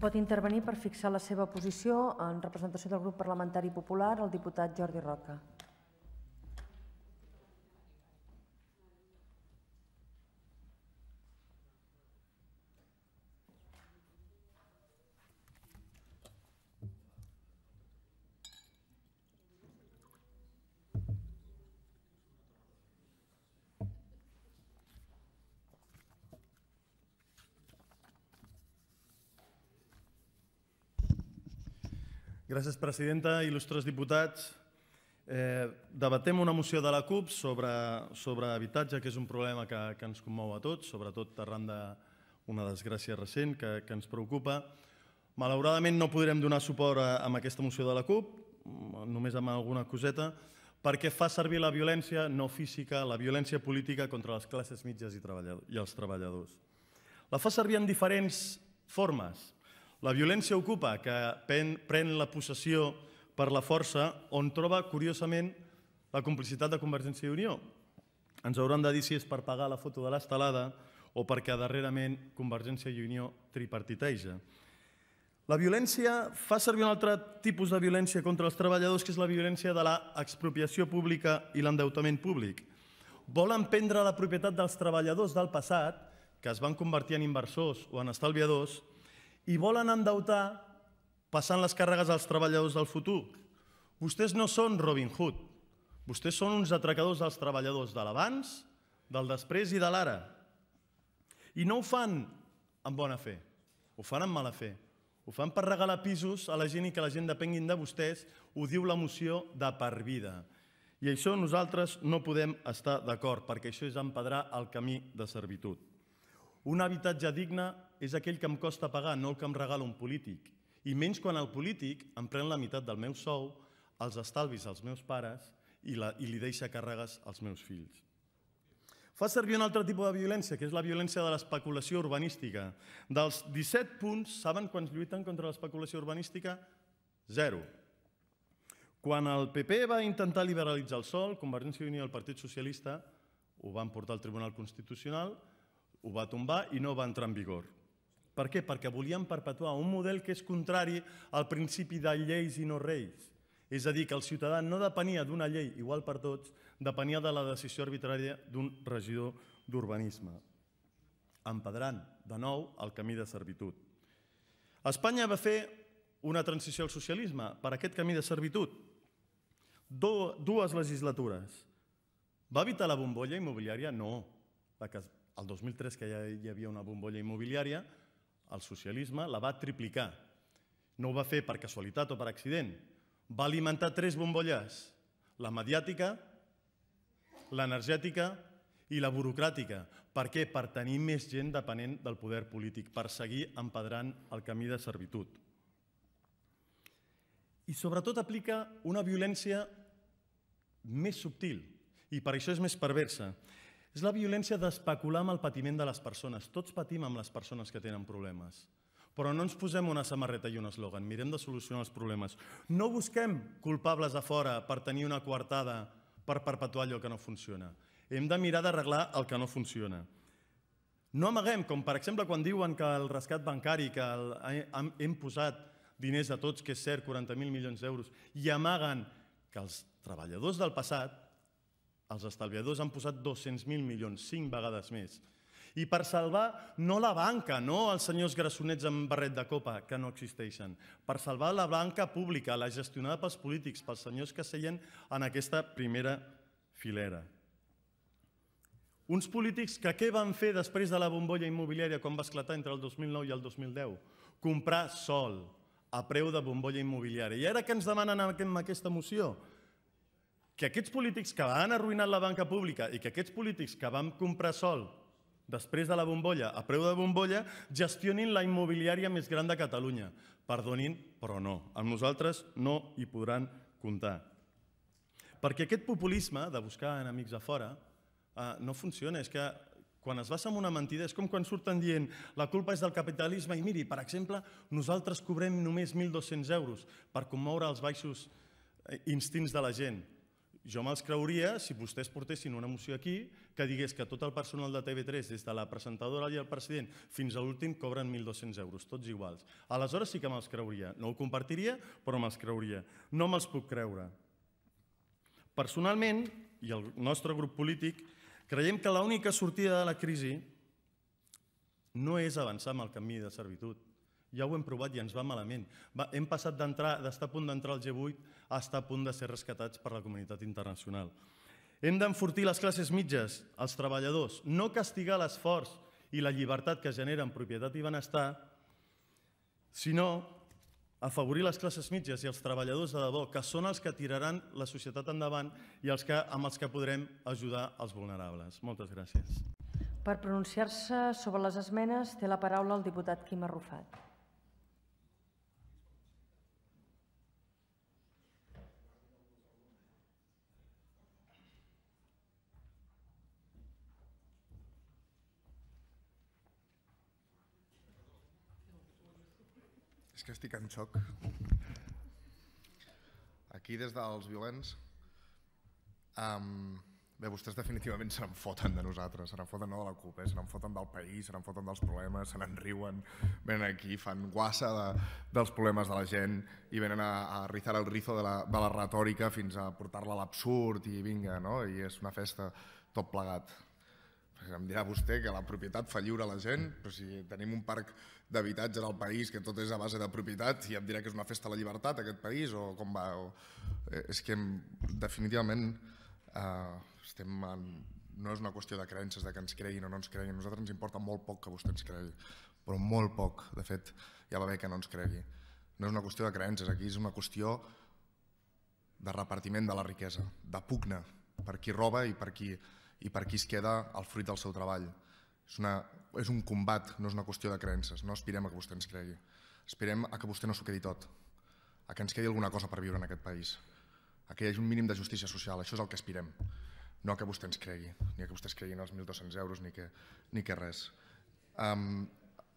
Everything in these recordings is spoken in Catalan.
Pot intervenir per fixar la seva posició en representació del grup parlamentari popular el diputat Jordi Roca. Gràcies, presidenta. Il·lustres diputats, eh, debatem una moció de la CUP sobre, sobre habitatge, que és un problema que, que ens commou a tots, sobretot arran d'una desgràcia recent que, que ens preocupa. Malauradament no podrem donar suport a, a aquesta moció de la CUP, només amb alguna coseta, perquè fa servir la violència no física, la violència política contra les classes mitges i, i els treballadors. La fa servir en diferents formes. La violència ocupa, que pren la possessió per la força, on troba, curiosament, la complicitat de Convergència i Unió. Ens hauran de dir si és per pagar la foto de l'estelada o perquè darrerament Convergència i Unió tripartiteja. La violència fa servir un altre tipus de violència contra els treballadors, que és la violència de l'expropiació pública i l'endeutament públic. Volen prendre la propietat dels treballadors del passat, que es van convertir en inversors o en estalviadors, i volen endeutar passant les càrregues als treballadors del futur. Vostès no són Robin Hood. Vostès són uns atracadors dels treballadors de l'abans, del després i de l'ara. I no ho fan amb bona fe, ho fan amb mala fe. Ho fan per regalar pisos a la gent i que la gent depenguin de vostès, ho diu la moció de per vida. I això nosaltres no podem estar d'acord, perquè això és empedrar el camí de servitud. Un habitatge digne és aquell que em costa pagar, no el que em regala un polític. I menys quan el polític em pren la meitat del meu sou, els estalvis als meus pares i, la, i li deixa càrregues als meus fills. Fa servir un altre tipus de violència, que és la violència de l'especulació urbanística. Dels 17 punts, saben quants lluiten contra l'especulació urbanística? Zero. Quan el PP va intentar liberalitzar el sol, Convergència i Unió i el Partit Socialista ho van portar al Tribunal Constitucional, ho va tombar i no va entrar en vigor. Per què? Perquè volien perpetuar un model que és contrari al principi de lleis i no reis. És a dir, que el ciutadà no depenia d'una llei igual per tots, depenia de la decisió arbitrària d'un regidor d'urbanisme. Empedrant, de nou, el camí de servitud. Espanya va fer una transició al socialisme per aquest camí de servitud. dues legislatures. Va evitar la bombolla immobiliària? No. La que el 2003, que ja hi havia una bombolla immobiliària, el socialisme la va triplicar. No ho va fer per casualitat o per accident. Va alimentar tres bombolles, la mediàtica, l'energètica i la burocràtica. Per què? Per tenir més gent depenent del poder polític, per seguir empedrant el camí de servitud. I sobretot aplica una violència més subtil, i per això és més perversa. És la violència d'especular amb el patiment de les persones. Tots patim amb les persones que tenen problemes. Però no ens posem una samarreta i un eslògan, mirem de solucionar els problemes. No busquem culpables a fora per tenir una coartada per perpetuar allò que no funciona. Hem de mirar d'arreglar el que no funciona. No amaguem, com per exemple quan diuen que el rescat bancari, que el, hem, hem posat diners a tots, que és cert, 40.000 milions d'euros, i amaguen que els treballadors del passat els estalviadors han posat 200.000 milions, cinc vegades més. I per salvar no la banca, no els senyors grassonets amb barret de copa, que no existeixen. Per salvar la banca pública, la gestionada pels polítics, pels senyors que seien en aquesta primera filera. Uns polítics que què van fer després de la bombolla immobiliària quan va esclatar entre el 2009 i el 2010? Comprar sol a preu de bombolla immobiliària. I ara què ens demanen amb aquesta moció? Que aquests polítics que han arruïnat la banca pública i que aquests polítics que van comprar sol després de la bombolla, a preu de bombolla, gestionin la immobiliària més gran de Catalunya. Perdonin, però no. Amb nosaltres no hi podran comptar. Perquè aquest populisme de buscar enemics a fora eh, no funciona. És que quan es basa en una mentida és com quan surten dient la culpa és del capitalisme i miri, per exemple, nosaltres cobrem només 1.200 euros per commoure els baixos eh, instints de la gent Jo me'ls creuria si vostès portessin una moció aquí que digués que tot el personal de TV3, des de la presentadora i el president fins a l'últim, cobren 1.200 euros, tots iguals. Aleshores sí que me'ls creuria. No ho compartiria, però me'ls creuria. No me'ls puc creure. Personalment, i el nostre grup polític, creiem que l'única sortida de la crisi no és avançar amb el camí de servitud. Ja ho hem provat i ens va malament. Hem passat d'estar a punt d'entrar al G8 a estar a punt de ser rescatats per la comunitat internacional. Hem d'enfortir les classes mitges, els treballadors, no castigar l'esforç i la llibertat que generen propietat i benestar, sinó afavorir les classes mitges i els treballadors de debò, que són els que tiraran la societat endavant i els que, amb els que podrem ajudar els vulnerables. Moltes gràcies. Per pronunciar-se sobre les esmenes té la paraula el diputat Quim Arrufat. És que estic en xoc. Aquí, des dels violents, um, bé, vostès definitivament se'n foten de nosaltres, se n'en foten no de la CUP, eh? se n'en foten del país, se n'en foten dels problemes, se n'en riuen, venen aquí, fan guassa de, dels problemes de la gent i venen a, a rizar el rizo de la, de la retòrica fins a portar-la a l'absurd i vinga, no? I és una festa tot plegat. Em dirà vostè que la propietat fa lliure la gent, però si tenim un parc d'habitatges al país que tot és a base de propietat i em dirà que és una festa a la llibertat aquest país o com va? O, eh, és que definitivament eh, estem en, no és una qüestió de creences, de que ens creguin o no ens creguin. A nosaltres ens importa molt poc que vostè ens cregui, però molt poc. De fet, ja va bé que no ens cregui. No és una qüestió de creences, aquí és una qüestió de repartiment de la riquesa, de pugna per qui roba i per qui i per qui es queda el fruit del seu treball. És, una, és un combat, no és una qüestió de creences. No aspirem a que vostè ens cregui. Aspirem a que vostè no s'ho quedi tot, a que ens quedi alguna cosa per viure en aquest país, a que hi hagi un mínim de justícia social. Això és el que aspirem, no a que vostè ens cregui, ni a que vostès creguin els 1.200 euros, ni que, ni que res. Um,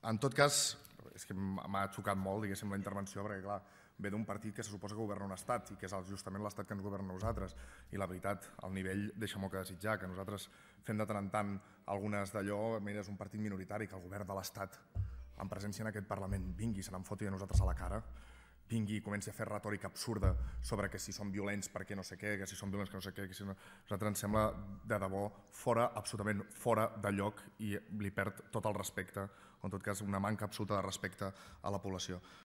en tot cas, és que m'ha xocat molt, diguéssim, la intervenció, perquè, clar, ve d'un partit que se suposa que governa un estat i que és justament l'estat que ens governa nosaltres. I la veritat, el nivell deixa molt que desitjar que nosaltres fem de tant en tant algunes d'allò, mira, és un partit minoritari que el govern de l'estat en presència en aquest Parlament vingui se n'en foti de nosaltres a la cara vingui i comenci a fer retòrica absurda sobre que si són violents perquè no sé què, que si són violents que no sé què, que si no... Nosaltres ens sembla de debò fora, absolutament fora de lloc i li perd tot el respecte, o en tot cas una manca absoluta de respecte a la població.